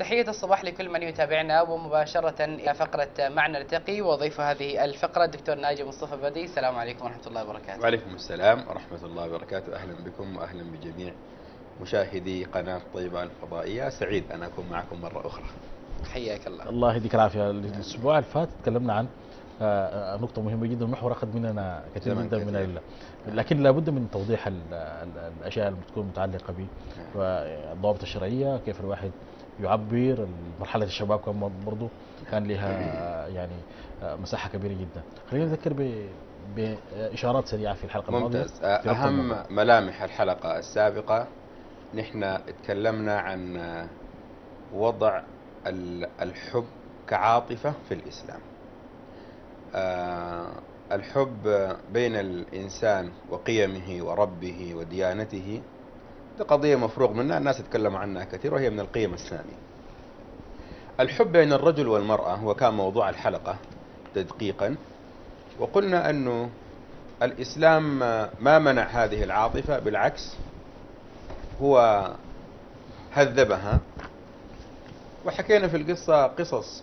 تحية الصباح لكل من يتابعنا ومباشرة إلى فقرة معنا نلتقي وضيف هذه الفقرة الدكتور ناجي مصطفى بدي. السلام عليكم ورحمة الله وبركاته. وعليكم السلام ورحمة الله وبركاته. أهلا بكم وأهلا بجميع مشاهدي قناة طيبة الفضائية. سعيد أن أكون معكم مرة أخرى. حياك الله. الله يديك العافية. الأسبوع اللي فات تكلمنا عن آه، نقطة مهمة جدا المحور أخذ مننا كثير جدا من. ال- لكن لابد من توضيح ال- ال- الأشياء اللي بتكون متعلقة بالضوابط الشرعية كيف الواحد يعبر. مرحلة الشباب كان برضو كان لها يعني مساحة كبيرة جدا. خلينا نذكر ب- بإشارات سريعة في الحلقة الماضية. ممتاز. أهم الموضوع. ملامح الحلقة السابقة نحن تكلمنا عن وضع ال- الحب كعاطفة في الإسلام. آه، الحب بين الإنسان وقيمه وربه وديانته دي قضية مفروغ منها الناس يتكلموا عنها كثير وهي من القيم السامية الحب بين الرجل والمرأة هو كان موضوع الحلقة تدقيقا وقلنا أنه الإسلام ما منع هذه العاطفة بالعكس هو هذبها. وحكينا في القصة قصص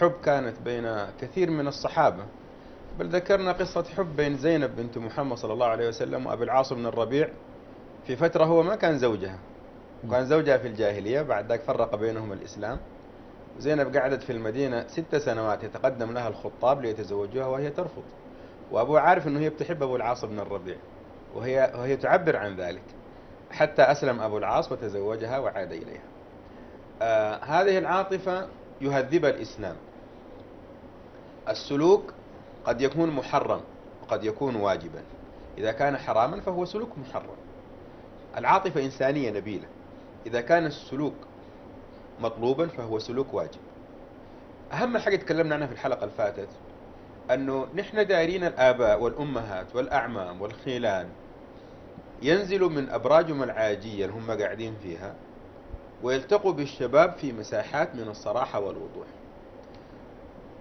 حب كانت بين كثير من الصحابة. بل ذكرنا قصة حب بين زينب بنت محمد صلى الله عليه وسلم وأبي العاص بن الربيع في فترة هو ما كان زوجها. وكان زوجها في الجاهلية بعد ذاك فرق بينهم الإسلام. زينب قعدت في المدينة ست سنوات يتقدم لها الخطاب ليتزوجوها وهي ترفض. وأبوها عارف أنه هي بتحب أبو العاص بن الربيع وهي, وهي تعبر عن ذلك. حتى أسلم أبو العاص وتزوجها وعاد إليها. آه هذه العاطفة يهذبها الإسلام. السلوك قد يكون محرم وقد يكون واجبا. إذا كان حراما فهو سلوك محرم. العاطفة إنسانية نبيلة. إذا كان السلوك مطلوبا فهو سلوك واجب. أهم حاجة تكلمنا عنها في الحلقة اللي فاتت أنه نحن دايرين الآباء والأمهات والأعمام والخيلان ينزلوا من أبراجهم العاجية اللي هم قاعدين فيها ويلتقوا بالشباب في مساحات من الصراحة والوضوح.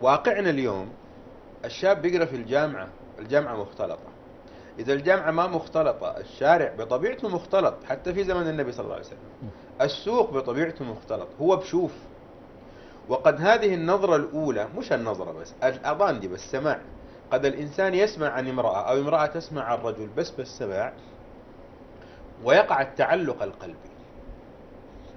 واقعنا اليوم الشاب بيقرأ في الجامعة الجامعة مختلطة. إذا الجامعة ما مختلطة الشارع بطبيعته مختلط حتى في زمن النبي صلى الله عليه وسلم. السوق بطبيعته مختلط هو بشوف. وقد هذه النظرة الأولى مش النظرة بس الأذان دي بس سماع. قد الإنسان يسمع عن امرأة أو امرأة تسمع عن رجل بس بالسماع ويقع التعلق القلبي.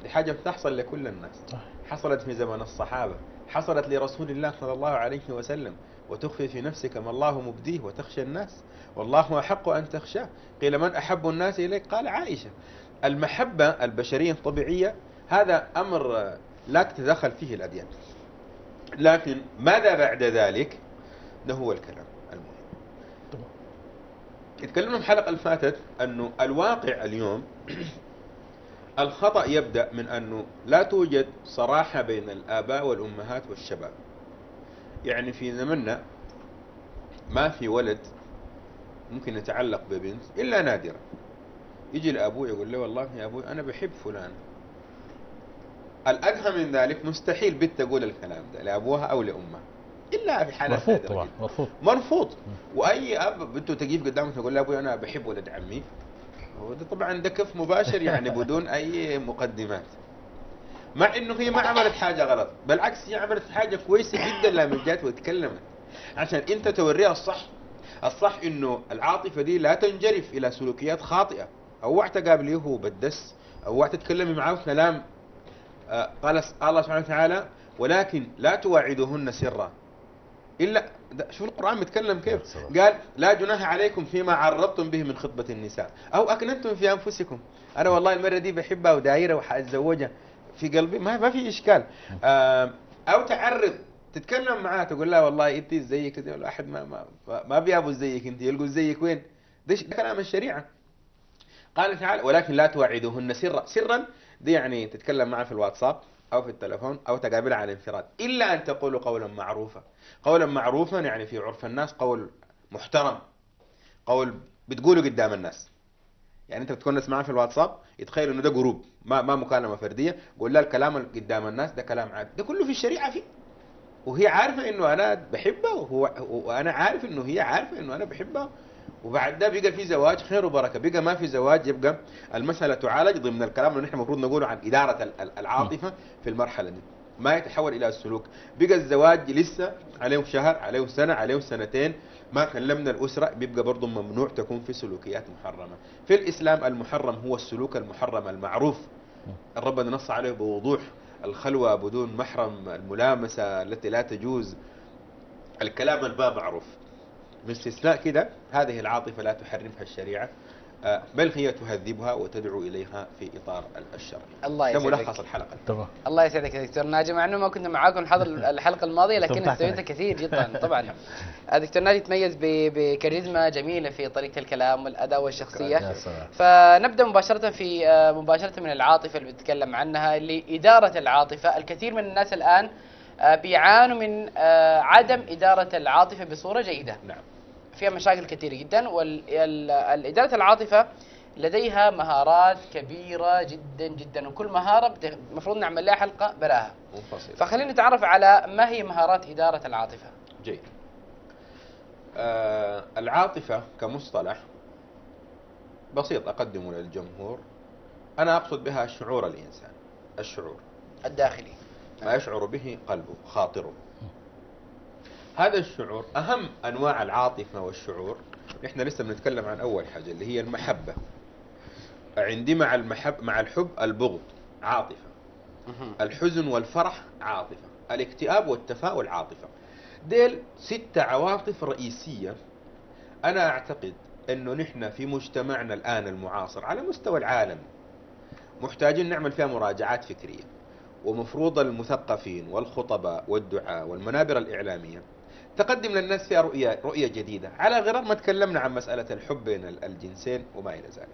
دي حاجة بتحصل لكل الناس. حصلت في زمن الصحابة حصلت لرسول الله صلى الله عليه وسلم. وتخفي في نفسك ما الله مبديه وتخشى الناس. والله أحق أن تخشاه. قيل من أحب الناس إليك؟ قال عائشة. المحبة البشرية الطبيعية هذا أمر لا تتدخل فيه الأديان. لكن ماذا بعد ذلك؟ ده هو الكلام المهم. تمام. اتكلمنا في الحلقة اللي فاتت أنه الواقع اليوم الخطأ يبدأ من أنه لا توجد صراحة بين الآباء والأمهات والشباب. يعني في زمننا ما في ولد ممكن يتعلق ببنت إلا نادرا يجي لأبوه يقول له والله يا أبوي أنا بحب فلان. الأدهى من ذلك مستحيل بنت تقول الكلام ده لأبوها أو لأمها. إلا في حالات مرفوض طبعا. مرفوض. مرفوض. وأي أب بنته تجيب قدامك تقول له أبوي أنا بحب ولد عمي. وده طبعا ده كف مباشر يعني بدون أي مقدمات. مع إنه هي ما عملت حاجة غلط بالعكس هي عملت حاجة كويسة جدا لما جات وتكلمت عشان أنت توريها الصح الصح إنه العاطفة دي لا تنجرف إلى سلوكيات خاطئة. أو تقابليه وبتدس أو وقت تتكلمي معاه كلام آه، قال الله سبحانه وتعالى ولكن لا تواعدوهن سرا. إلا شوف القرآن متكلم كيف. قال لا جناح عليكم فيما عرضتم به من خطبة النساء. أو أكننتم في أنفسكم. أنا والله المرة دي بحبها ودايرة وحأتزوجها. في قلبي ما ما في إشكال. آه، أو تعرض تتكلم معاه تقول لها والله انت زيك الواحد ما ما ما بيابوا زيك انت يلقوا زيك وين؟ ده كلام الشريعة. قال تعالى ولكن لا توعدوهن سرا سرا دي يعني تتكلم معها في الواتساب أو في التلفون أو تقابلها على انفراد إلا أن تقولوا قولا معروفا. قولا معروفا يعني في عرف الناس قول محترم. قول بتقوله قدام الناس. يعني أنت بتكون معاه في الواتساب يتخيل إنه ده جروب ما ما مكالمة فردية. قول لها الكلام اللي قدام الناس ده كلام عادي. ده كله في الشريعة فيه. وهي عارفة إنه أنا بحبها وهو وأنا عارف إنه هي عارفة إنه أنا بحبها. وبعد ده بقى في زواج خير وبركة. بقى ما في زواج يبقى المسألة تعالج ضمن الكلام اللي نحن المفروض نقوله عن إدارة ال- ال- العاطفة في المرحلة دي. ما يتحول إلى السلوك. بقى الزواج لسه عليه شهر عليه سنة عليه سنتين. ما كلمنا الأسرة. بيبقى برضه ممنوع تكون في سلوكيات محرمة. في الإسلام المحرم هو السلوك المحرم المعروف. ربنا نص عليه بوضوح الخلوة بدون محرم الملامسة التي لا تجوز الكلام الباب معروف. باستثناء كده هذه العاطفة لا تحرمها الشريعة. بل هي تهذبها وتدعو إليها في إطار ال- الشرع الله يسعدك. ملخص الحلقة. تمام. الله يسعدك يا دكتور ناجي مع إنه ما كنا معاكم حضر الحلقة الماضية لكن استفدت. كثير جدا طبعا. الدكتور ناجي يتميز ب- بكاريزما جميلة في طريقة الكلام والأداء والشخصية. فنبدأ مباشرة في آه، مباشرة من العاطفة اللي بنتكلم عنها اللي إدارة العاطفة. الكثير من الناس الآن آه، بيعانوا من آه، عدم إدارة العاطفة بصورة جيدة. نعم. فيها مشاكل كثيرة جدا والإدارة العاطفة لديها مهارات كبيرة جدا جدا وكل مهارة المفروض نعمل لها حلقة براها. منفصل فخلينا نتعرف على ما هي مهارات إدارة العاطفة. جيد. آه العاطفة كمصطلح بسيط أقدمه للجمهور. أنا أقصد بها شعور الإنسان الشعور. الداخلي. ما يشعر به قلبه خاطره. هذا الشعور أهم أنواع العاطفة والشعور. نحن لسه بنتكلم عن أول حاجة اللي هي المحبة. عندي مع المحب مع الحب البغض عاطفة. الحزن والفرح عاطفة. الاكتئاب والتفاؤل عاطفة. ديل ست عواطف رئيسية. أنا أعتقد أنه نحن في مجتمعنا الآن المعاصر على مستوى العالم محتاجين نعمل فيها مراجعات فكرية. ومفروض المثقفين والخطباء والدعاة والمنابر الإعلامية تقدم للناس فيها رؤية رؤية جديدة. على غرار ما تكلمنا عن مسألة الحب بين ال- الجنسين وما إلى ذلك.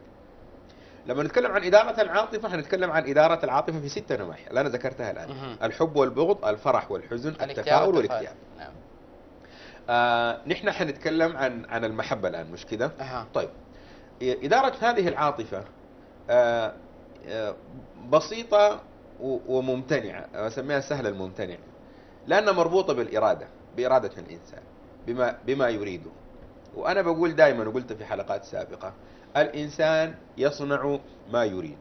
لما نتكلم عن إدارة العاطفة حنتكلم عن إدارة العاطفة في ستة نواحي. اللي أنا ذكرتها الآن. الحب والبغض الفرح والحزن التفاؤل. والاكتئاب. نعم. آه نحن حنتكلم عن عن المحبة الآن مش كده؟ أها. طيب. إدارة هذه العاطفة آه آه بسيطة وممتنعة أسميها سهلة الممتنع لأنها مربوطة بالإرادة. بإرادة الإنسان بما بما يريده. وأنا بقول دائما وقلت في حلقات سابقة الإنسان يصنع ما يريد.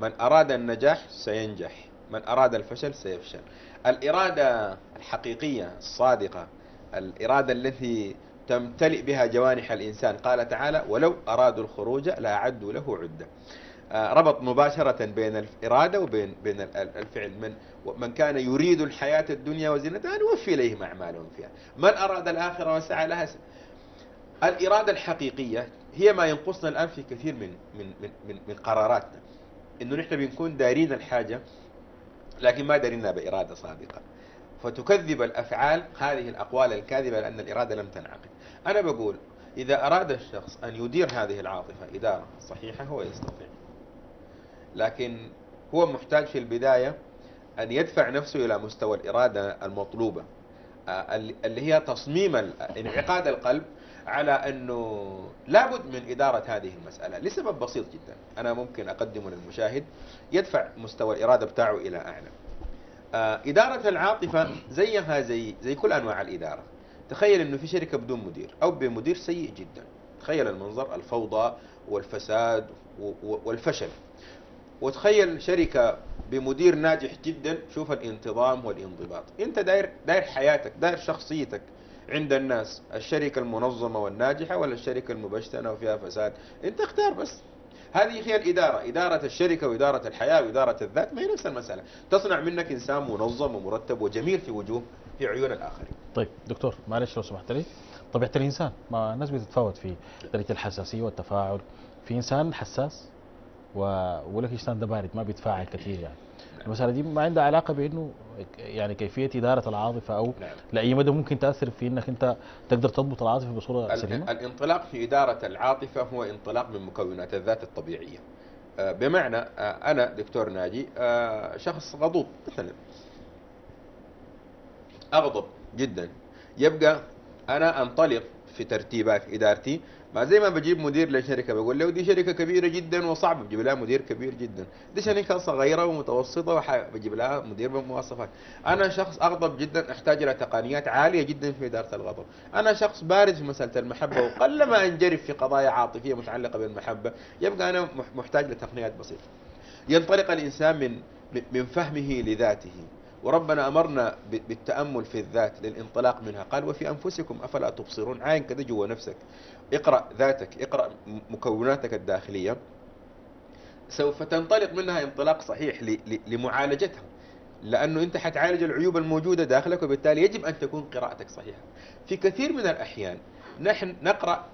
من أراد النجاح سينجح من أراد الفشل سيفشل. الإرادة الحقيقية الصادقة الإرادة التي تمتلئ بها جوانح الإنسان قال تعالى ولو أرادوا الخروج لأعدوا له عدة. ربط مباشرة بين الإرادة وبين بين ال- ال- الفعل. من من كان يريد الحياة الدنيا وزينتها نوفي إليهم أعمالهم فيها. من أراد الآخرة وسعى لها س- الإرادة الحقيقية هي ما ينقصنا الآن في كثير من من من من, من قراراتنا. إنه نحن بنكون دارين الحاجة لكن ما دارينها بإرادة صادقة فتكذب الأفعال هذه الأقوال الكاذبة لأن الإرادة لم تنعقد. أنا بقول إذا أراد الشخص أن يدير هذه العاطفة إدارة صحيحة هو يستطيع. لكن هو محتاج في البداية أن يدفع نفسه إلى مستوى الإرادة المطلوبة آه، اللي هي تصميم انعقاد القلب على أنه لابد من إدارة هذه المسألة لسبب بسيط جدا. أنا ممكن أقدمه للمشاهد يدفع مستوى الإرادة بتاعه إلى أعلى. آه، إدارة العاطفة زيها زي زي كل أنواع الإدارة. تخيل إنه في شركة بدون مدير أو بمدير سيء جدا. تخيل المنظر الفوضى والفساد والفشل. وتخيل شركة بمدير ناجح جدا شوف الانتظام والانضباط. أنت داير داير حياتك داير شخصيتك عند الناس الشركة المنظمة والناجحة ولا الشركة المبشتنة وفيها فساد؟ أنت اختار بس. هذه هي الإدارة إدارة الشركة وإدارة الحياة وإدارة الذات ما هي نفس المسألة. تصنع منك إنسان منظم ومرتب وجميل في وجوه في عيون الآخرين. طيب دكتور معلش لو سمحت لي. طبيعة الإنسان ما الناس بتتفاوت في درجه الحساسية والتفاعل. في إنسان حساس؟ و... ولك انسان ده بارد ما بيتفاعل كثير يعني. المسألة دي ما عندها علاقة بإنه يعني كيفية إدارة العاطفة أو نعم. لأي مدى ممكن تأثر في إنك أنت تقدر تضبط العاطفة بصورة سليمة؟ الانطلاق في إدارة العاطفة هو انطلاق من مكونات الذات الطبيعية. آه، بمعنى آه، أنا دكتور ناجي آه، شخص غضوب مثلا. أغضب جدا. يبقى أنا أنطلق في ترتيبات إدارتي ما زي ما بجيب مدير لشركة بقول له دي شركة كبيرة جدا وصعب بجيب لها مدير كبير جدا. دي شركة صغيرة ومتوسطة بجيب لها مدير بمواصفات أنا شخص أغضب جدا أحتاج إلى تقنيات عالية جدا في إدارة الغضب. أنا شخص بارد في مسألة المحبة وقلما أنجرف في قضايا عاطفية متعلقة بالمحبة يبقى أنا مح- محتاج لتقنيات بسيطة. ينطلق الإنسان من من فهمه لذاته. وربنا أمرنا ب- بالتأمل في الذات للانطلاق منها. قال وفي أنفسكم أفلا تبصرون؟ عاين كذا جوا نفسك. اقرأ ذاتك اقرأ م- مكوناتك الداخلية. سوف تنطلق منها انطلاق صحيح لمعالجتها. لأنه أنت حتعالج العيوب الموجودة داخلك وبالتالي يجب أن تكون قراءتك صحيحة. في كثير من الأحيان نحن نقرأ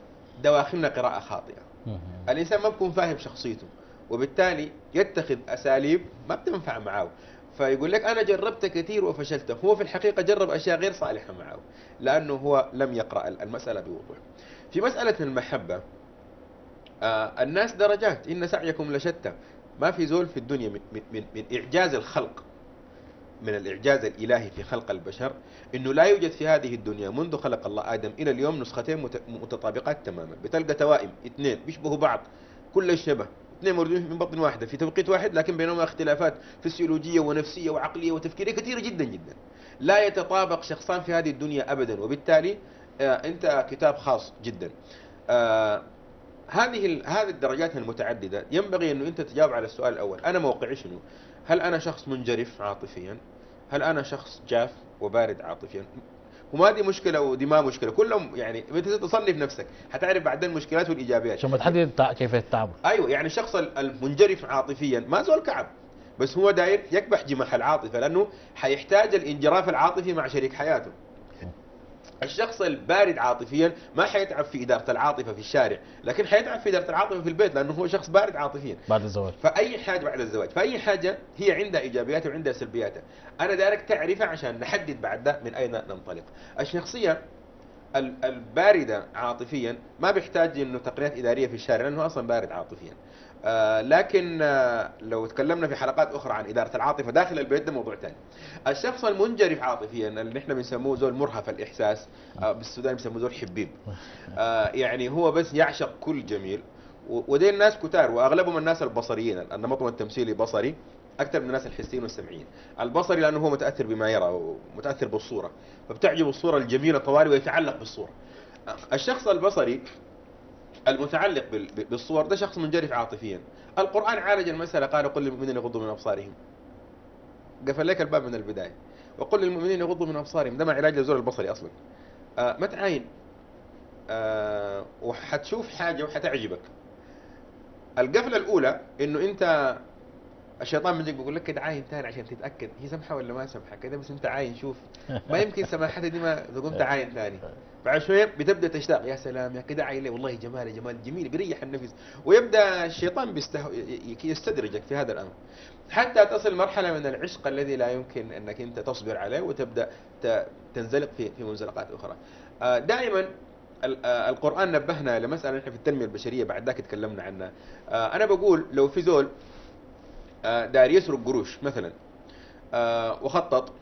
دواخلنا قراءة خاطئة. مهم. الإنسان ما بيكون فاهم شخصيته وبالتالي يتخذ أساليب ما بتنفع معه. فيقول لك أنا جربت كثير وفشلت. هو في الحقيقة جرب أشياء غير صالحة معه لأنه هو لم يقرأ المسألة بوضوح. في مسألة المحبة آه الناس درجات. إن سعيكم لشتى. ما في زول في الدنيا من, من, من, إعجاز الخلق من الإعجاز الإلهي في خلق البشر إنه لا يوجد في هذه الدنيا منذ خلق الله آدم إلى اليوم نسختين مت- متطابقات تماما. بتلقى توائم اثنين بيشبهوا بعض كل الشبه اثنين مولودين من بطن واحدة في توقيت واحد لكن بينهما اختلافات فسيولوجية ونفسية وعقلية وتفكيرية كثيرة جدا جدا لا يتطابق شخصان في هذه الدنيا ابدا وبالتالي آه أنت كتاب خاص جدا آه هذه هذه الدرجات المتعددة ينبغي أنه أنت تجاوب على السؤال الأول أنا موقعي شنو؟ هل أنا شخص منجرف عاطفيا؟ هل أنا شخص جاف وبارد عاطفيا؟ وما دي مشكلة ودي ما مشكلة. كلهم يعني انت تصنف نفسك حتعرف بعدين المشكلات والإيجابيات. عشان تحدد كيفيه التعامل. أيوه يعني الشخص ال- المنجرف عاطفيا ما زول كعب بس هو داير يكبح جمح العاطفة لأنه حيحتاج الانجراف العاطفي مع شريك حياته. الشخص البارد عاطفيا ما حيتعب في إدارة العاطفة في الشارع لكن حيتعب في إدارة العاطفة في البيت لأنه هو شخص بارد عاطفيا. بعد الزواج. فأي حاجة بعد الزواج فأي حاجة هي عندها ايجابياتها وعندها سلبياتها أنا دارك تعرفها عشان نحدد بعد ده من أين ننطلق. الشخصية ال- الباردة عاطفيا ما بيحتاج إنه تقنيات إدارية في الشارع لأنه أصلا بارد عاطفيا. لكن آه لو تكلمنا في حلقات أخرى عن إدارة العاطفة داخل البيت ده موضوع ثاني الشخص المنجرف عاطفيا اللي إحنا بنسموه زول مرهف الإحساس آه بالسودان بيسموه زول حبيب. آه يعني هو بس يعشق كل جميل. ودي الناس كتار وأغلبهم الناس البصريين النمط التمثيلي بصري أكثر من الناس الحسيين والسمعيين. البصري لأنه هو متأثر بما يرى ومتأثر بالصورة فبتعجب الصورة الجميلة طوالي ويتعلق بالصورة. الشخص البصري المتعلق بالصور ده شخص منجرف عاطفيا. القرآن عالج المسألة قال قل للمؤمنين يغضوا من أبصارهم. قفل لك الباب من البداية. وقل للمؤمنين يغضوا من أبصارهم. ده ما علاج للزول البصري أصلا. آه ما تعاين آه وحتشوف حاجة وحتعجبك. القفلة الأولى إنه أنت الشيطان بيجيك بيقول لك كده عاين عشان تتأكد. هي سمحة ولا ما سمحة؟ كده بس أنت عاين شوف. ما يمكن سماحتها دي ما تقوم تعاين ثاني بعد شوية بتبدأ تشتاق. يا سلام يا كده عاين والله جمال جمال جميل بيريح النفس. ويبدأ الشيطان بيسته... يستدرجك في هذا الأمر. حتى تصل مرحلة من العشق الذي لا يمكن أنك أنت تصبر عليه وتبدأ ت... تنزلق في في منزلقات أخرى. آه، دائما آه، القرآن نبهنا لمسألة نحن في التنمية البشرية بعد ذاك تكلمنا عنها. آه، أنا بقول لو في زول داير يسرق قروش مثلا. آه، وخطط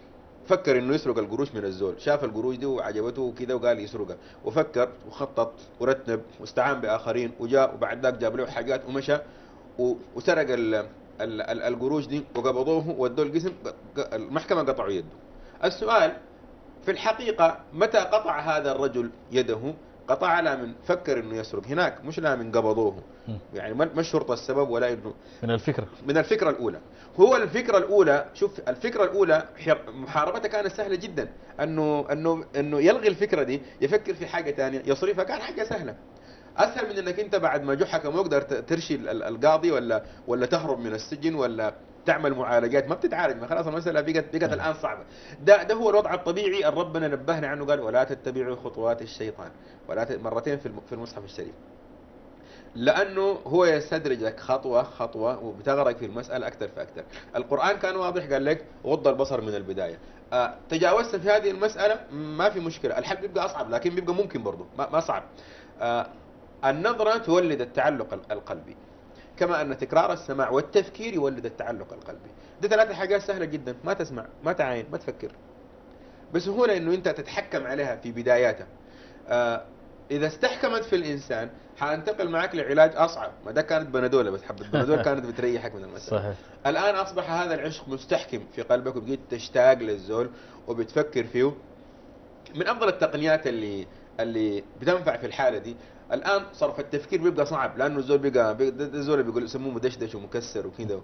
فكر إنه يسرق القروش من الزول. شاف القروش دي وعجبته وكذا وقال يسرقها. وفكر وخطط ورتب واستعان بآخرين وجاء وبعد ذاك جاب له حاجات ومشى وسرق ال- ال- ال- القروش دي وقبضوه وودوه القسم المحكمة قطعوا يده. السؤال في الحقيقة متى قطع هذا الرجل يده؟ قطع لا من فكر إنه يسرق. هناك مش لا من قبضوه. يعني ما الشرطه السبب ولا انه من الفكرة. من الفكرة الأولى. هو الفكرة الأولى شوف الفكرة الأولى حر- محاربتها كانت سهلة جدا. أنه أنه أنه يلغي الفكرة دي يفكر في حاجة ثانية يصرفها كان حاجة سهلة. أسهل من أنك أنت بعد ما جو حكم يقدر ت- ترشي ال- ال- القاضي ولا ولا تهرب من السجن ولا تعمل معالجات ما بتتعالج ما خلاص المسألة بقت بقت الآن صعبة ده ده هو الوضع الطبيعي اللي ربنا نبهنا عنه قال ولا تتبعوا خطوات الشيطان ولا ت- مرتين في الم- في المصحف الشريف لأنه هو يستدرجك خطوة خطوة وبتغرق في المسألة أكثر فأكثر. القرآن كان واضح قال لك غض البصر من البداية. آه تجاوزت في هذه المسألة ما في مشكلة، الحل بيبقى أصعب لكن بيبقى ممكن برضه ما, ما صعب. آه النظرة تولد التعلق ال- القلبي. كما أن تكرار السماع والتفكير يولد التعلق القلبي. دي ثلاثة حاجات سهلة جدا، ما تسمع، ما تعاين، ما تفكر. بسهولة إنه أنت تتحكم عليها في بداياتها. آه إذا استحكمت في الإنسان حأنتقل معك لعلاج أصعب ما ده كانت بنادوله بس حبه بنادول كانت بتريحك من المساله صحيح الآن أصبح هذا العشق مستحكم في قلبك وبقيت تشتاق للزول وبتفكر فيه من أفضل التقنيات اللي اللي بتنفع في الحالة دي الآن صرف التفكير بيبقى صعب لأنه الزول بقى, بقى ده الزول بيقول يسموه مدشدش ومكسر وكذا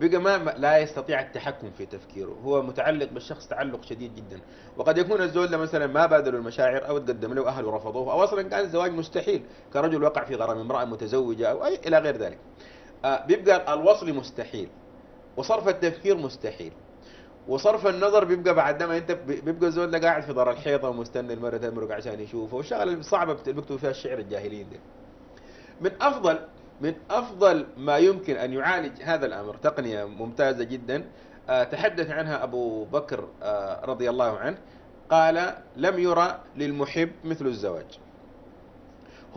بقى ما ما- لا يستطيع التحكم في تفكيره. هو متعلق بالشخص تعلق شديد جدا. وقد يكون الزول ده مثلا ما بادلوا المشاعر أو تقدم له أهله رفضوه أو أصلا كان الزواج مستحيل كرجل وقع في غرام امرأة متزوجة أو اي إلى غير ذلك. آه، بيبقى الوصل مستحيل وصرف التفكير مستحيل. وصرف النظر بيبقى بعد ما انت بيبقى الزول ده قاعد في ظهر الحيطه ومستني المرة تمرق عشان يشوفه. والشغلة الصعبة بيكتبوا فيها الشعر الجاهليين دي. من افضل من أفضل ما يمكن أن يعالج هذا الأمر تقنية ممتازة جدا آه، تحدث عنها أبو بكر آه، رضي الله عنه قال لم يرى للمحب مثل الزواج.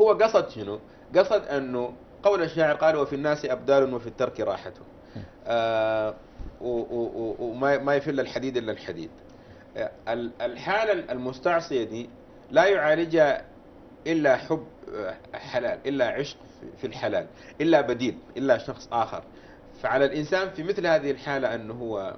هو قصد شنو؟ قصد أنه قول الشاعر قال وفي الناس أبدال وفي الترك راحة. وما ما يفل الحديد إلا الحديد. آه، ال- الحالة المستعصية دي لا يعالجها إلا حب آه، حلال إلا عشق في- الحلال إلا بديل إلا شخص آخر. فعلى الإنسان في مثل هذه الحالة أنه هو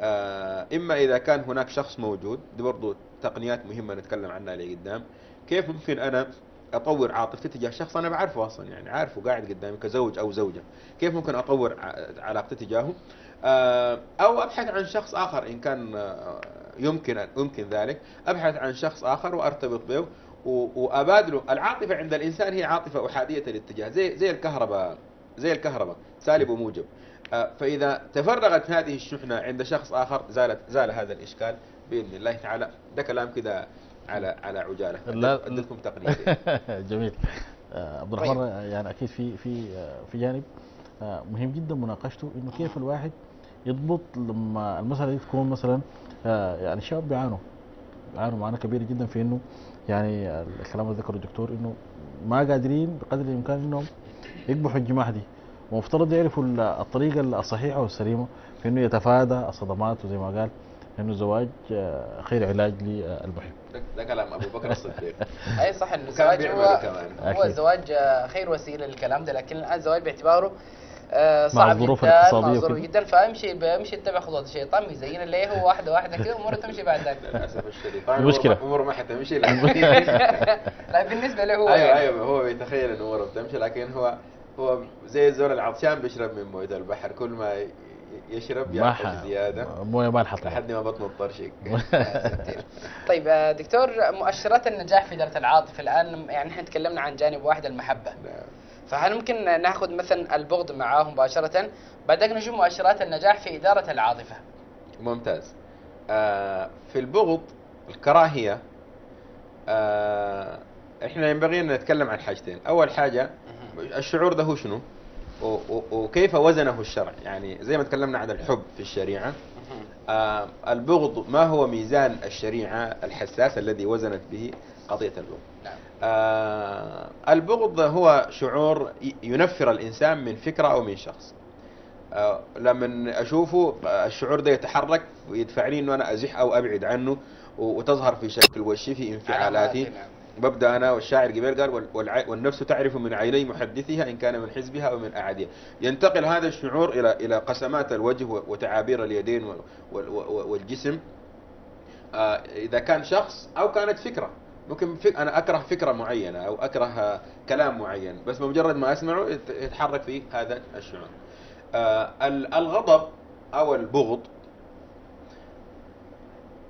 آه، إما إذا كان هناك شخص موجود دي برضو تقنيات مهمة نتكلم عنها لقدام كيف ممكن أنا أطور عاطفتي تجاه شخص أنا بعرفه أصلا؟ يعني عارفه قاعد قدامي كزوج أو زوجة كيف ممكن أطور علاقتي تجاهه؟ آه، أو أبحث عن شخص آخر إن كان آه، يمكن يمكن ذلك. أبحث عن شخص آخر وأرتبط به و- وأبادله. العاطفة عند الإنسان هي عاطفة أحادية الاتجاه زي زي الكهرباء زي الكهرباء سالب وموجب. آه، فإذا تفرغت هذه الشحنة عند شخص آخر زالت زال هذا الإشكال بإذن الله تعالى. ده كلام كده على على عجالة. اديتكم تقنيتين جميل. عبد الرحمن آه، يعني أكيد في في في جانب. مهم جدا مناقشته إنه كيف الواحد يضبط لما المسألة دي تكون مثلا آه، يعني الشباب بيعانوا بيعانوا معاناة كبيرة جدا في إنه يعني الكلام اللي ذكره الدكتور إنه ما قادرين بقدر الإمكان إنهم يقبحوا الجماح دي ومفترض يعرفوا ال- الطريقة الصحيحة والسليمة في إنه يتفادى الصدمات وزي ما قال إنه الزواج آه، خير علاج للمحب ده, ده كلام أبو بكر الصديق أي صح إنه الزواج هو. هو. الزواج آه، خير وسيلة للكلام ده لكن الان الزواج باعتباره صعب الظروف جدا مع الاقتصادية الظروف. جدا فامشي بامشي اتبع خطوات الشيطان بيزين اللي هو واحدة واحدة كده اموره تمشي بعد ذاك المشكلة. اموره ما حتمشي لا بالنسبة له هو أيوه يعني. أيوه هو بيتخيل إن أموره بتمشي لكن هو هو زي الزول العطشان بيشرب من موية البحر كل ما يشرب ما يعطش زيادة موية ما نحط. لحد ما بطنه تطرشق طيب آه، دكتور مؤشرات النجاح في إدارة العاطفة الآن يعني إحنا تكلمنا عن جانب واحد المحبة نعم. فهل ممكن ناخذ مثلا البغض معاه مباشرة؟ بعدين نشوف مؤشرات النجاح في إدارة العاطفة. ممتاز. آه في البغض الكراهية آه إحنا ينبغي أن نتكلم عن حاجتين. أول حاجة الشعور ده هو شنو؟ وكيف وزنه الشرع؟ يعني زي ما تكلمنا عن الحب في الشريعة. آه البغض ما هو ميزان الشريعة الحساس الذي وزنت به قضية البغض نعم. آه البغض هو شعور ينفر الإنسان من فكرة أو من شخص. آه لما أشوفه الشعور ده يتحرك ويدفعني أنه أنا أزح أو أبعد عنه وتظهر في شكل وشي في انفعالاتي. ببدأ أنا والشاعر قبيل قال والنفس تعرف من عيني محدثها إن كان من حزبها أو من اعاديها ينتقل هذا الشعور إلى إلى قسمات الوجه وتعابير اليدين وال- وال- وال- والجسم. آه، إذا كان شخص أو كانت فكرة. ممكن فك... أنا أكره فكرة معينة أو أكره كلام معين بس بمجرد ما أسمعه يت- يتحرك في هذا الشعور. آه، ال- الغضب أو البغض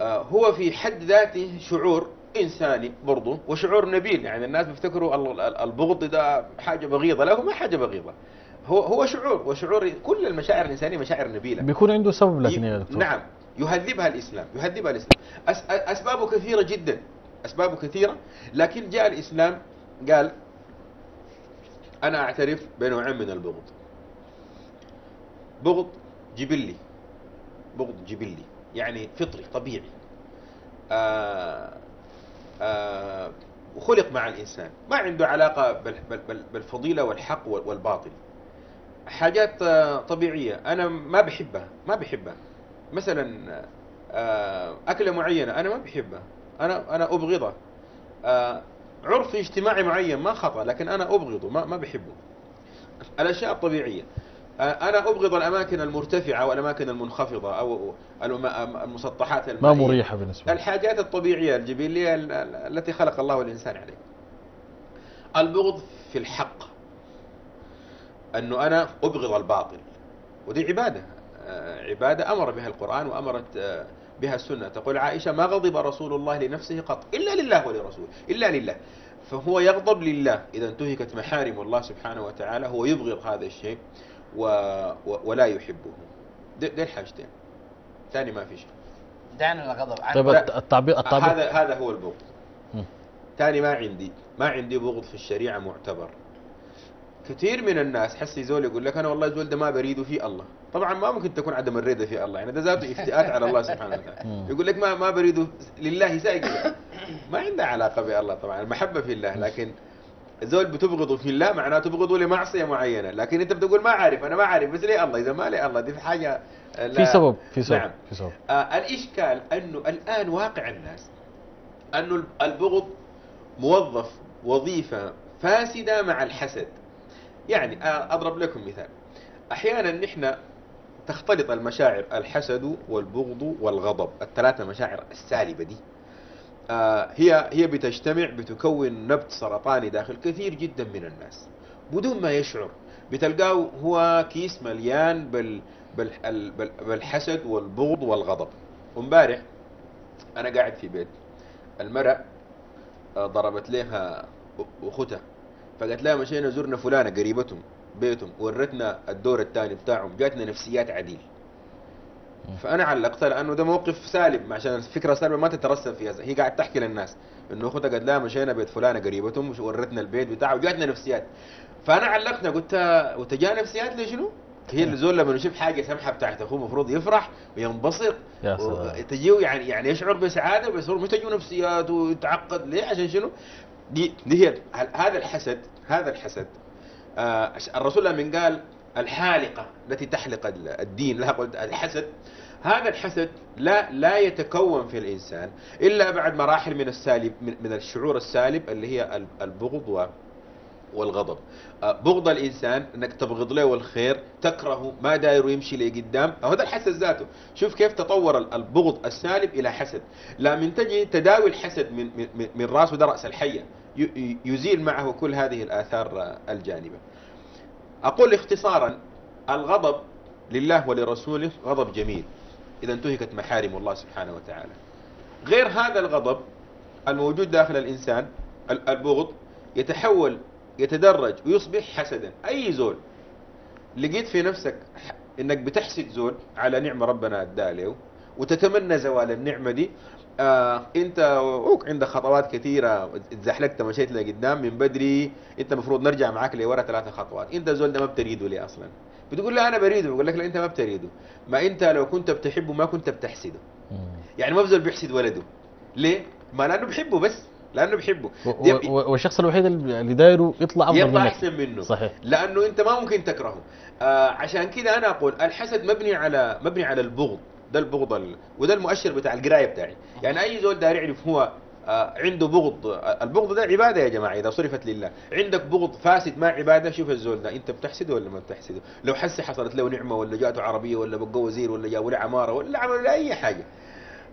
آه، هو في حد ذاته شعور إنساني برضه وشعور نبيل. يعني الناس بيفتكروا ال- ال- البغض ده حاجة بغيضة. لا هو ما حاجة بغيضة. هو هو شعور وشعور كل المشاعر الإنسانية مشاعر نبيلة. بيكون عنده سبب لكن يا دكتور. نعم يهذبها الإسلام يهذبها الإسلام. أس أسبابه كثيرة جدا. اسبابه كثيرة لكن جاء الإسلام قال أنا أعترف بنوعين من البغض. بغض جبلي بغض جبلي يعني فطري طبيعي. آه آه وخلق مع الإنسان. ما عنده علاقة بال- بال- بال- بالفضيلة والحق وال- والباطل. حاجات آه، طبيعية أنا ما بحبها ما بحبها. مثلا أكلة معينة أنا ما بحبها. أنا أنا ابغضها آه، عرف اجتماعي معين ما خطأ لكن أنا أبغضه ما ما بحبه. الأشياء الطبيعية. آه، أنا أبغض الأماكن المرتفعة والأماكن المنخفضة أو الم- المسطحات ما المائية. مريحة بالنسبة لي. الحاجات الطبيعية الجبلية ال- ال- التي خلق الله الإنسان عليها. البغض في الحق. أنه أنا أبغض الباطل. ودي عبادة. آه، عبادة أمر بها القرآن وأمرت آه، بها السنة. تقول عائشة ما غضب رسول الله لنفسه قط إلا لله ولرسوله إلا لله. فهو يغضب لله. إذا انتهكت محارم الله سبحانه وتعالى هو يبغض هذا الشيء و... و... ولا يحبه. دي, الحاجتين. ثاني ما في شيء. دعنا الغضب. عن طيب لا. الت- التعبير التعبير. هذا هذا هو البغض. ثاني ما عندي. ما عندي بغض في الشريعة معتبر. كثير من الناس حس زول يقول لك أنا والله زول ده ما بريده في الله. طبعا ما ممكن تكون عدم الرضا في الله يعني ده ذاته افتئات على الله سبحانه وتعالى. يقول لك ما ما بريده لله ساجد ما عندها علاقة بالله طبعا المحبة في الله لكن زول بتبغضه في الله معناته تبغضه لمعصية معينة. لكن انت بتقول ما عارف أنا ما عارف بس ليه الله؟ إذا ما ليه الله دي في حاجة لا- في سبب في سبب نعم. في سبب. آه الإشكال أنه الآن واقع الناس أنه البغض موظف وظيفة فاسدة مع الحسد. يعني آه أضرب لكم مثال. أحيانا نحن تختلط المشاعر الحسد والبغض والغضب الثلاثة مشاعر السالبة دي. آه هي هي بتجتمع بتكون نبت سرطاني داخل كثير جدا من الناس. بدون ما يشعر بتلقاه هو كيس مليان بال بال ال- بال- بالحسد والبغض والغضب. وامبارح أنا قاعد في بيت المرأة آه، ضربت لها اختها فقالت لها مشينا زرنا فلانة قريبتهم. بيتهم ورتنا الدور الثاني بتاعهم جاتنا نفسيات عديل. فأنا علقتها لأنه ده موقف سالب عشان الفكرة السالبه ما تترسب فيها هي قاعد تحكي للناس إنه أختها قالت لها مشينا بيت فلانة قريبتهم ورتنا البيت بتاعه وجاتنا نفسيات. فأنا علقتها قلت وتجا نفسيات ليه شنو؟ هي الزول لما يشوف حاجة سمحة بتاعت أخوه المفروض يفرح وينبسط. يا و- سلام. تجيه يعني يعني يشعر بسعادة بس هو مش تجيه نفسيات ويتعقد ليه؟ عشان شنو؟ دي دي هي هذا الحسد هذا الحسد الرسول لما قال الحالقة التي تحلق ال- الدين لها الحسد هذا الحسد لا لا يتكون في الإنسان إلا بعد مراحل من السالب من, من الشعور السالب اللي هي ال- البغض والغضب. آه، بغض الإنسان إنك تبغض له الخير تكرهه ما داير يمشي لقدام. هذا الحسد ذاته. شوف كيف تطور ال- البغض السالب إلى حسد. لا من تجي تداوي الحسد من من, من- من رأسه ده رأس الحية. يزيل معه كل هذه الآثار آه، الجانبة. أقول اختصارا الغضب لله ولرسوله غضب جميل. إذا انتهكت محارم الله سبحانه وتعالى. غير هذا الغضب الموجود داخل الإنسان ال- البغض يتحول يتدرج ويصبح حسدا. أي زول لقيت في نفسك إنك بتحسد زول على نعمة ربنا اداها له وتتمنى زوال النعمة دي آه انت اوك عندك خطوات كثيرة اتزحلقت مشيت لقدام من بدري انت المفروض نرجع معاك لورا ثلاثة خطوات. انت زول ده ما بتريده ليه أصلا؟ بتقول لا أنا بريده بقول لك لا أنت ما بتريده. ما أنت لو كنت بتحبه ما كنت بتحسده. يعني ما بزول بيحسد ولده. ليه؟ ما لأنه بيحبه بس لأنه و- والشخص الوحيد اللي دايره يطلع أفضل يطلع أحسن منه. صحيح. لأنه أنت ما ممكن تكرهه. آه عشان كذا أنا أقول الحسد مبني على مبني على البغض. ده البغض ال... وده المؤشر بتاع القراية بتاعي. يعني أي زول داير يعرف هو آه عنده بغض آه البغض ده عبادة يا جماعة إذا صرفت لله. عندك بغض فاسد ما عبادة شوف الزول ده أنت بتحسده ولا ما بتحسده؟ لو حس حصلت له نعمة ولا جاته عربية ولا بقى وزير ولا جابوا له عمارة ولا عملوا له أي حاجة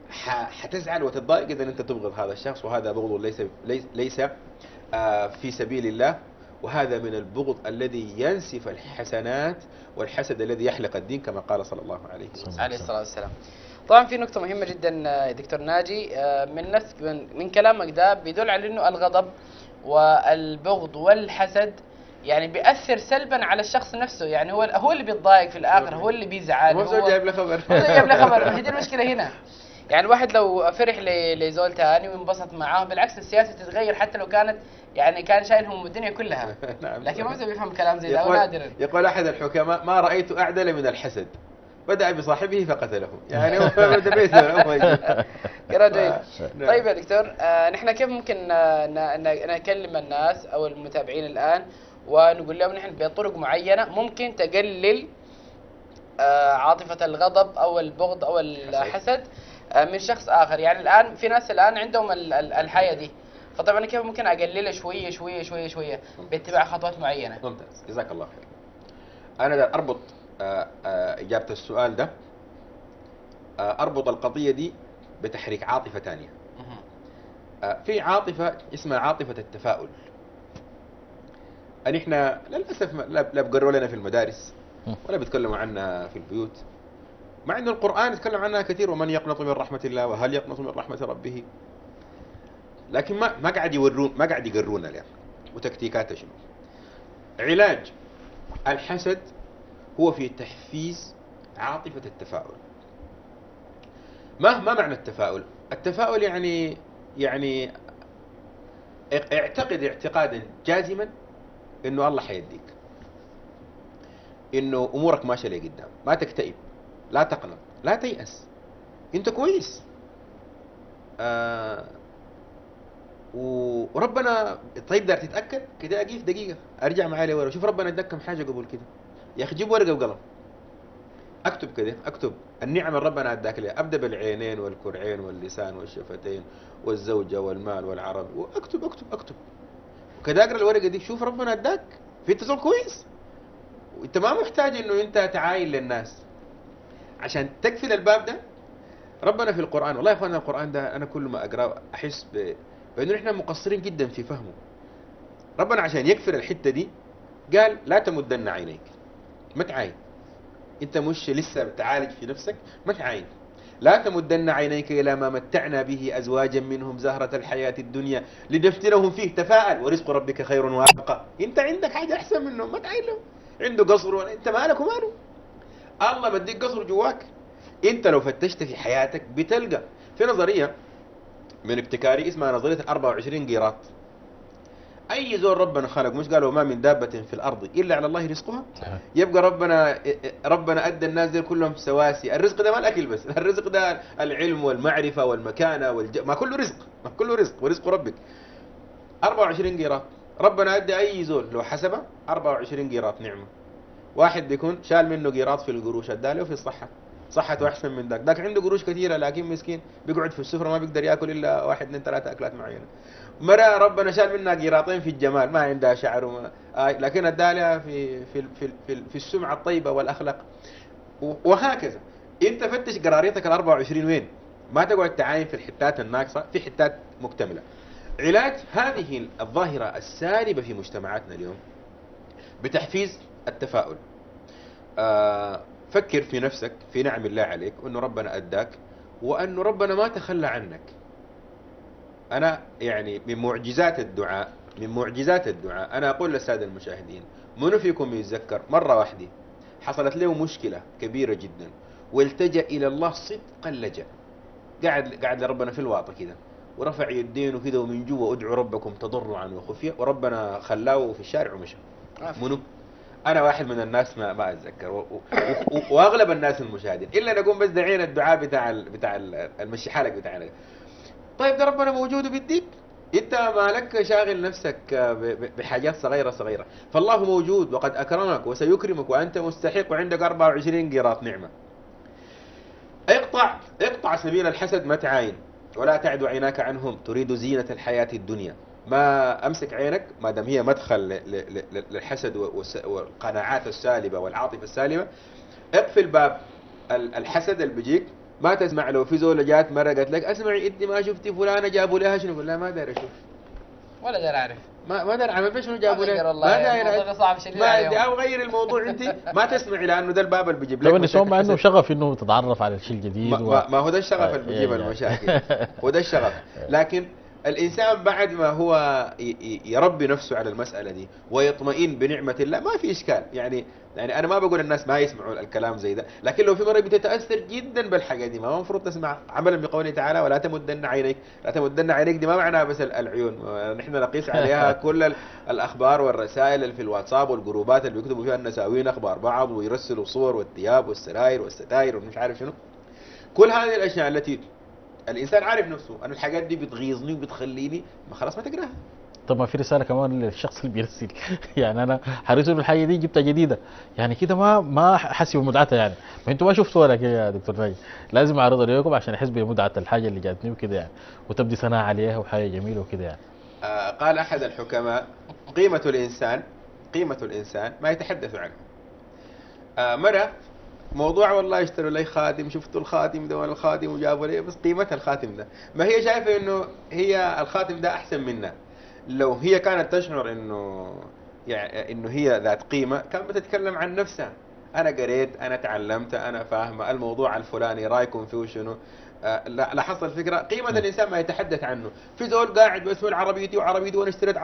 ح- حتزعل وتتضايق إذا أنت تبغض هذا الشخص وهذا بغض ليس ليس, ليس آه، في سبيل الله. وهذا من البغض الذي ينسف الحسنات والحسد الذي يحلق الدين كما قال صلى الله عليه وسلم. عليه الصلاة والسلام. طبعا في نقطة مهمة جدا آه، دكتور ناجي آه، من نفس من, من كلامك ده بيدل على إنه الغضب والبغض والحسد يعني بيأثر سلبا على الشخص نفسه. يعني هو هو اللي بيتضايق في الآخر هو اللي بيزعل هو جايب له خبر. هو جايب له خبر. هي دي المشكلة هنا. يعني الواحد لو فرح لزول تاني وانبسط معاه. بالعكس السياسة تتغير حتى لو كانت يعني كان شايل هم الدنيا كلها. نعم. لكن ما بيقدر يفهم كلام زي ده يقول, ونادرا. يقول أحد الحكماء ما رأيت أعدل من الحسد. بدأ بصاحبه فقتله. يعني هو جيد. نعم. طيب يا دكتور آه نحن كيف ممكن آه نكلم الناس أو المتابعين الآن ونقول لهم نحن بطرق معينة ممكن تقلل آه عاطفة الغضب أو البغض أو الحسد من شخص آخر. يعني الآن في ناس الآن عندهم ال- ال- الحياة دي. فطبعا كيف ممكن اقللها شوية شوية شوية شوية باتباع خطوات معينة؟ ممتاز. جزاك الله خير. أنا أربط آه، آه، إجابة السؤال ده آه، أربط القضية دي بتحريك عاطفة ثانية. آه، في عاطفة اسمها عاطفة التفاؤل. ان إحنا للأسف ما- لا لا بقروا لنا في المدارس ولا بيتكلموا عنها في البيوت. مع إن القرآن يتكلم عنها كثير ومن يقنط من رحمة الله وهل يقنط من رحمة ربه؟ لكن ما ما قاعد يورون ما قاعد يقرونا لها وتكتيكاتها شنو؟ علاج الحسد هو في تحفيز عاطفة التفاؤل. ما ما معنى التفاؤل؟ التفاؤل يعني يعني اع- اعتقد اعتقادا جازما إنه الله حيديك إنه أمورك ماشية لقدام. ما تكتئب. لا تقنط لا تيأس. أنت كويس. آه وربنا طيب دار تتأكد؟ كده اقيف دقيقة. أرجع معايا لورا. شوف ربنا اداك كم حاجة قبل كده. يا أخي جيب ورقة وقلم. أكتب كده أكتب. النعم اللي ربنا أداك لها أبدأ بالعينين والكرعين واللسان والشفتين والزوجة والمال والعرب وأكتب أكتب أكتب. وكده أقرأ الورقة دي. شوف ربنا أداك. في اتصال كويس. وانت ما محتاج إنه أنت تعاين للناس. عشان تقفل الباب ده ربنا في القرآن والله يا اخوانا القرآن ده أنا كل ما أقرأه أحس ب... بأنه إحنا مقصرين جدا في فهمه. ربنا عشان يقفل الحتة دي قال لا تمدن عينيك. ما تعاين. أنت مش لسه بتعالج في نفسك ما تعاين. لا تمدن عينيك إلى ما متعنا به ازواجا منهم زهرة الحياة الدنيا لنفتنهم فيه تفاءل. ورزق ربك خير وأبقى. أنت عندك حاجة أحسن منه ما تعاين له عنده قصر أنت مالك وماله؟ الله مديك قصر جواك. انت لو فتشت في حياتك بتلقى في نظرية من ابتكاري اسمها نظرية ال 24 قيراط أي زول ربنا خلق مش قالوا ما من دابة في الأرض إلا على الله رزقها. صحيح. يبقى ربنا ربنا أدى الناس دي كلهم سواسي. الرزق ده ما الأكل بس. الرزق ده العلم والمعرفة والمكانة والج... ما كله رزق. ما كله رزق. ورزق ربك. 24 قيراط ربنا أدى أي زول لو حسبه 24 قيراط نعمة. واحد بيكون شال منه قيراط في القروش اداله في الصحة. صحته أحسن من ذاك. ذاك عنده قروش كثيرة لكن مسكين بيقعد في السفرة ما بيقدر يأكل إلا واحد اثنين ثلاثة أكلات معينة. مرة ربنا شال منها قيراطين في الجمال ما عندها شعر وما آه لكن ادالها في في في في, في السمعة الطيبة والأخلاق. وهكذا. أنت فتش قراريطك ال 24 وين؟ ما تقعد تعاين في الحتات الناقصة في حتات مكتملة. علاج هذه الظاهرة السالبة في مجتمعاتنا اليوم بتحفيز التفاؤل آه فكر في نفسك في نعم الله عليك وأنه ربنا أداك وأنه ربنا ما تخلى عنك أنا يعني من معجزات الدعاء من معجزات الدعاء أنا أقول للسادة المشاهدين منو فيكم يتذكر مرة واحدة حصلت له مشكلة كبيرة جدا والتجأ إلى الله صدقا لجأ قاعد قاعد لربنا في الواطة كده ورفع يدينه كده ومن جوا ادعوا ربكم تضرعا وخفيا وربنا خلاه في الشارع ومشى. منو؟ أنا واحد من الناس ما ما أتذكر وأغلب الناس المشاهدين إلا نقوم بس دعينا الدعاء بتاع ال بتاع ال- المشي حالك بتاعنا طيب ده ربنا موجود وبيديك. أنت مالك شاغل نفسك بحاجات صغيره صغيرة. فالله موجود وقد أكرمك وسيكرمك وأنت مستحق وعندك 24 قيراط نعمة. اقطع اقطع سبيل الحسد ما تعاين ولا تعد عيناك عنهم تريد زينة الحياة الدنيا. ما أمسك عينك ما دام هي مدخل ل- ل- ل- للحسد والقناعات السالبة والعاطفة السالبة اقفل باب ال- الحسد اللي بيجيك. ما تسمع لو في زوله جات مرة قالت لك أسمعي انت ما شفتي فلانة جابوا لها شنو؟ لا ما داير أشوف. ولا داير أعرف. ما ما داير اعمل شنو جابوا لها. ما داير صعب شديد ما أو غير الموضوع انت ما تسمعي لأنه ده الباب اللي بيجيب لك النسوان مع إنه. شغف إنه تتعرف على الشيء الجديد ما, و... ما, هو ده الشغف اللي بيجيب يعني. المشاكل. هو ده الشغف. لكن الإنسان بعد ما هو يربي نفسه على المسألة دي ويطمئن بنعمة الله ما في إشكال. يعني يعني أنا ما بقول الناس ما يسمعوا الكلام زي ده لكن لو في مرة بتتأثر جدا بالحاجة دي ما هو المفروض تسمع عملا بقوله تعالى ولا تمدن عينيك لا تمدن عينيك دي ما معناها بس ال- العيون. نحن نقيس عليها كل ال- الأخبار والرسائل اللي في الواتساب والجروبات اللي بيكتبوا فيها النساوين أخبار بعض ويرسلوا صور والثياب والسراير والستاير ومش عارف شنو. كل هذه الأشياء التي الإنسان عارف نفسه. أنا الحاجات دي بتغيظني وبتخليني ما خلاص ما تقراها طب ما في رسالة كمان للشخص اللي بيرسل. يعني أنا حريص انه الحاجة دي جبتها جديدة. يعني كده ما ما حسي بمتعتها يعني. ما أنتوا ما شفتوا ولا كده يا دكتور ناجي لازم أعرضها لكم عشان أحس بمتعة الحاجة اللي جاتني وكده يعني. وتبدي ثناء عليها وحاجة جميلة وكده يعني. آه، قال أحد الحكماء قيمة الإنسان قيمة الإنسان ما يتحدث عنه. آه، مرة موضوع والله اشتروا لي خاتم شفتوا الخاتم ده ولا الخاتم وجابوا لي بس قيمتها الخاتم ده. ما هي شايفة إنه هي الخاتم ده أحسن منا لو هي كانت تشعر إنه يعني إنه هي ذات قيمة كانت بتتكلم عن نفسها. أنا قريت أنا تعلمت أنا فاهمة الموضوع الفلاني رأيكم فيه شنو؟ آه، لا لاحظت الفكرة قيمة الإنسان ما يتحدث عنه. في زول قاعد بيسمع عربيتي وعربيتي وأنا اشتريت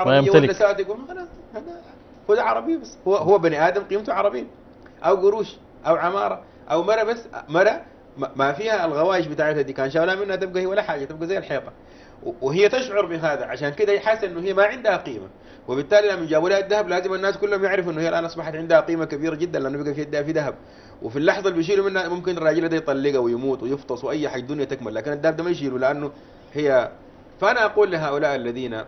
ساعة يقول خلاص هذا هو ده عربي بس. هو هو بني آدم قيمته عربي أو قروش. أو عمارة أو مرة بس مرة ما- فيها الغوايش بتاعتها دي كان شاولها منها تبقى هي ولا حاجة تبقى زي الحيطة. وهي تشعر بهذا عشان كده حاسة إنه هي ما عندها قيمة. وبالتالي لما جابوا لها الذهب لازم الناس كلهم يعرفوا إنه هي الآن أصبحت عندها قيمة كبيرة جدا لأنه بقى في يدها في ذهب. وفي اللحظة اللي بيشيلوا منها ممكن الراجل ده يطلقها ويموت ويفطس وأي حاجة الدنيا تكمل. لكن الذهب ده ما يشيله لأنه هي فأنا أقول لهؤلاء الذين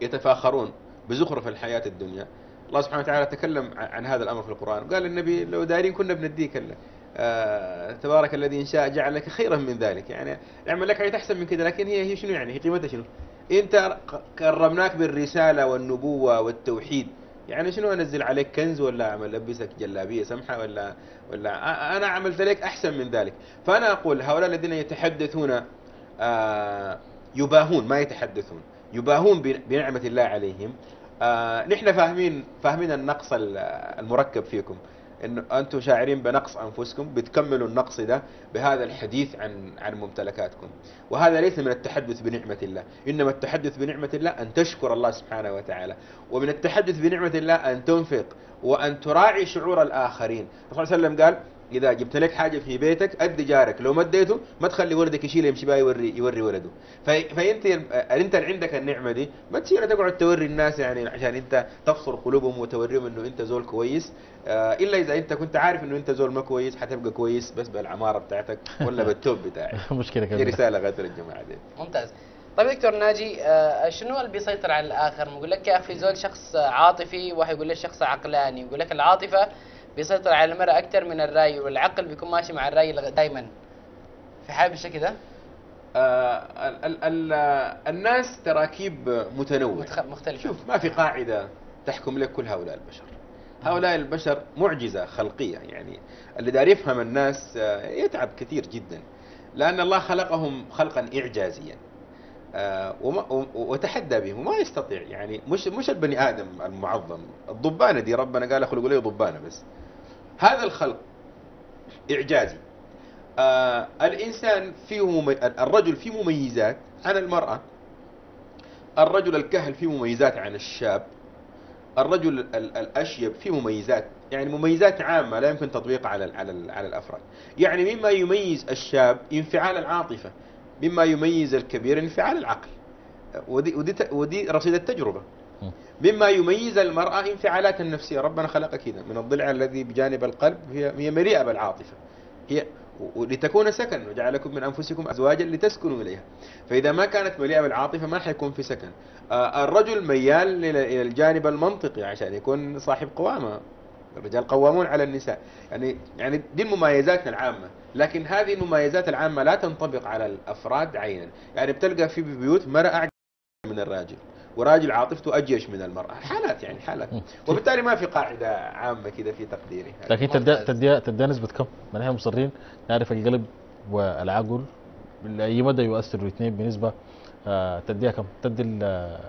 يتفاخرون بزخرف الحياة الدنيا. الله سبحانه وتعالى تكلم عن هذا الأمر في القرآن. قال النبي لو دارين كنا بنديك ال- آه تبارك الذي إن شاء جعل لك خيرا من ذلك. يعني نعمل لك حاجة أحسن من كذا لكن هي هي شنو يعني؟ هي قيمتها شنو؟ أنت كرمناك بالرسالة والنبوة والتوحيد. يعني شنو أنزل عليك؟ كنز ولا أعمل؟ ألبسك جلابية سمحة ولا ولا؟ أنا عملت لك أحسن من ذلك. فأنا أقول هؤلاء الذين يتحدثون آه، يباهون ما يتحدثون يباهون بن- بنعمة الله عليهم. آه، نحن فاهمين فاهمين النقص ال- المركب فيكم. انه أنتم شاعرين بنقص أنفسكم بتكملوا النقص ده بهذا الحديث عن عن ممتلكاتكم. وهذا ليس من التحدث بنعمة الله. إنما التحدث بنعمة الله أن تشكر الله سبحانه وتعالى. ومن التحدث بنعمة الله أن تنفق وأن تراعي شعور الآخرين. الرسول صلى الله عليه وسلم قال إذا جبت لك حاجة في بيتك أدي جارك. لو ما أديته ما تخلي ولدك يشيل يمشي بها يوري يوري ولده. في فأنت أنت اللي عندك النعمة دي؟ ما تصير تقعد توري الناس يعني عشان أنت تبصر قلوبهم وتوريهم إنه أنت زول كويس. آه، إلا إذا أنت كنت عارف إنه أنت زول ما كويس حتبقى كويس بس بالعمارة بتاعتك ولا بالتوب بتاعك. مشكلة دي كبيره رسالة غادر الجماعة دي. ممتاز. طيب دكتور ناجي آه، شنو اللي بيسيطر على الآخر؟ بقول لك يا أخي زول شخص عاطفي واحد يقول لك شخص عقلاني يقول لك العاطفة بيسيطر على المرأة أكثر من الرأي والعقل بيكون ماشي مع الرأي دائما في حال بالشكل ده؟ آه، ال- ال- ال- الناس تراكيب متنوعه متخ- مختلفة شوف ما في قاعدة تحكم لك كل هؤلاء البشر. هؤلاء البشر معجزة خلقية يعني اللي دار يفهم الناس آه، يتعب كثير جدا. لأن الله خلقهم خلقا إعجازيا. وتحدى بهم وما يستطيع يعني مش مش البني آدم المعظم. الضبانة دي ربنا قال خلقوا لي ضبانة بس. هذا الخلق إعجازي. آه الإنسان فيه ممي... الرجل فيه مميزات عن المرأة. الرجل الكهل فيه مميزات عن الشاب. الرجل ال- الأشيب فيه مميزات يعني مميزات عامة لا يمكن تطبيقها على على على الأفراد. يعني مما يميز الشاب انفعال العاطفة مما يميز الكبير انفعال العقل. ودي ودي ودي رصيد التجربة. مما يميز المرأة انفعالات النفسية. ربنا خلقها كذا. من الضلع الذي بجانب القلب هي هي مليئة بالعاطفة. هي ولتكون سكن. وجعلكم من أنفسكم أزواجا لتسكنوا إليها. فإذا ما كانت مليئة بالعاطفة ما حيكون في سكن. آه، الرجل ميال إلى إلى الجانب المنطقي عشان يكون صاحب قوامة. الرجال قوامون على النساء يعني يعني دي المميزات العامة لكن هذه المميزات العامة لا تنطبق على الأفراد عينا يعني بتلقى في بيوت مرأة اعجب من الراجل وراجل عاطفته أجيش من المرأة حالات يعني حالات. وبالتالي ما في قاعدة عامة كده في تقديري لكن تدي ممتاز. تدي تدي نسبة كم؟ ما نحن مصرين نعرف القلب والعقل لاي مدى يؤثر الاثنين بنسبة تديها كم؟ تدي آه،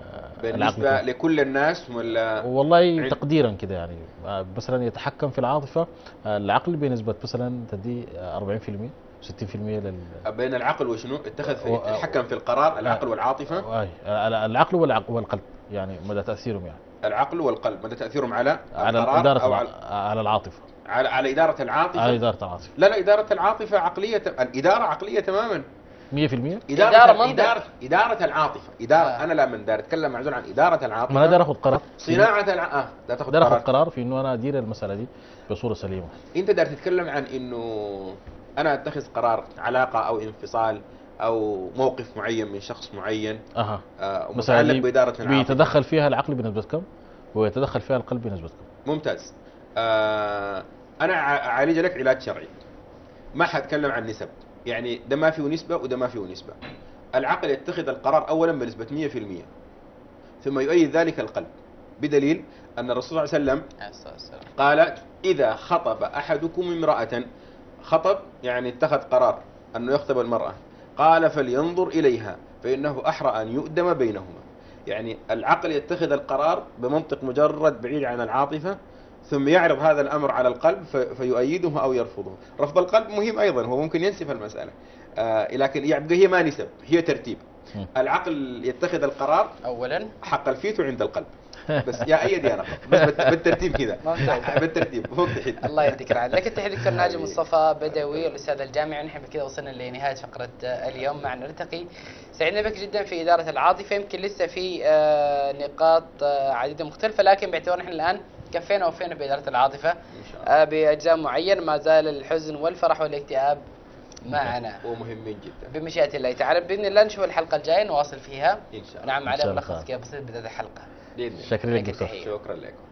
كم؟ لكل الناس ولا والله تقديرا كده يعني. آه، مثلا يتحكم في العاطفة آه، العقل بنسبة مثلا تدي آه، 40% 60% لل بين العقل وشنو؟ اتخذ في يتحكم في القرار العقل والعاطفة؟ آه، آه، العقل والقلب يعني مدى تأثيرهم يعني. العقل والقلب مدى تأثيرهم على على أو الع- على على العاطفة. على, على إدارة العاطفة؟ على إدارة العاطفة. لا لا إدارة العاطفة عقلية الإدارة عقلية تماما. 100% اداره إدارة منطق. اداره إدارة العاطفة. اداره آه. أنا لما دار أتكلم مع زول عن إدارة العاطفة. ما أنا داير اخذ قرار. صناعة الع... آه دار تأخذ داير اخذ قرار. قرار في إنه أنا أدير المسألة دي بصورة سليمة. أنت دار تتكلم عن إنه أنا أتخذ قرار علاقة أو انفصال أو موقف معين من شخص معين. أها. آه مسألة متعلق بإدارة العاطفة. بيتدخل فيها العقل بنسبة كم؟ ويتدخل فيها القلب بنسبة كم؟ ممتاز. آه أنا ع- أعالج لك علاج شرعي. ما حتكلم عن نسب. يعني ده ما فيه نسبة وده ما فيه نسبة. العقل يتخذ القرار اولا بنسبة 100% ثم يؤيد ذلك القلب بدليل أن الرسول صلى الله عليه وسلم. قال إذا خطب أحدكم امرأة خطب يعني اتخذ قرار أنه يخطب المرأة. قال فلينظر إليها فإنه أحرى أن يؤدم بينهما. يعني العقل يتخذ القرار بمنطق مجرد بعيد عن العاطفة ثم يعرض هذا الأمر على القلب في- فيؤيده أو يرفضه. رفض القلب مهم أيضا هو ممكن ينسف المسألة. آه لكن يبقى هي ما نسب هي ترتيب. العقل يتخذ القرار اولا. حق الفيتو عند القلب. بس يا اي ديانه بس بالت- بالترتيب كذا. بالترتيب فوق تحت الله يديك العافيه لك التحيه دكتور ناجي. مصطفى بدوي الاستاذ الجامعي ونحن بكذا وصلنا لنهاية فقرة اليوم مع نلتقي. سعدنا بك جدا في إدارة العاطفة. يمكن لسه في آه، نقاط آه، عديدة مختلفة لكن باعتبار نحن الآن كفينا وفينا شاء الله. آه، بأجزاء معينه ما زال الحزن والفرح والاكتئاب معنا. ومهمين جدا. بمشيئة الله تعالى بإذن الله نشوف الحلقة الجاية نواصل فيها. إن شاء الله. نعم إن الله. ملخص كذا بسيط بإذن الله. شكرا لك. شكرا لكم.